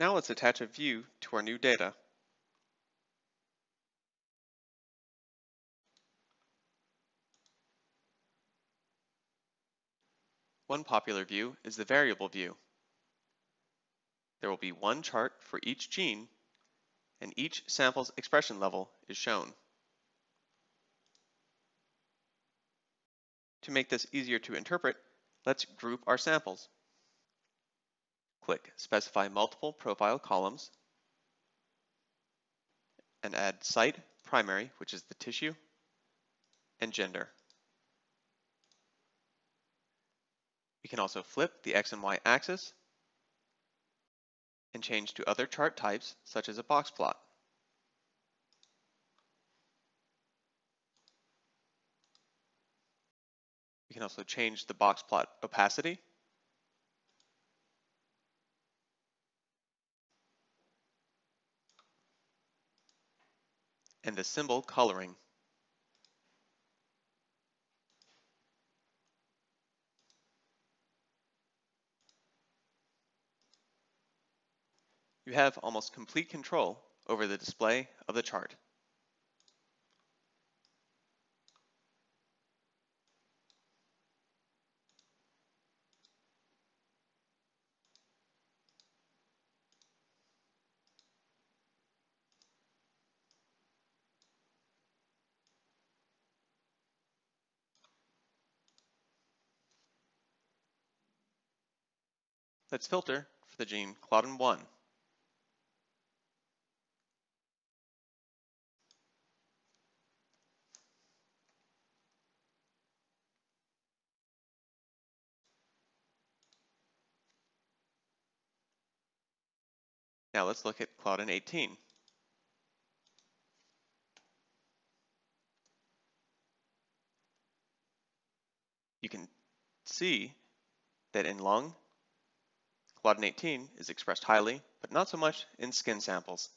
Now let's attach a view to our new data. One popular view is the variable view. There will be one chart for each gene, and each sample's expression level is shown. To make this easier to interpret, let's group our samples. Click Specify Multiple Profile Columns and add Site Primary, which is the tissue, and Gender. We can also flip the X and Y axis and change to other chart types, such as a box plot. We can also change the box plot opacity and the symbol coloring. You have almost complete control over the display of the chart. Let's filter for the gene Claudin1. Now let's look at Claudin 18. You can see that in lung, Claudin 18 is expressed highly, but not so much in skin samples.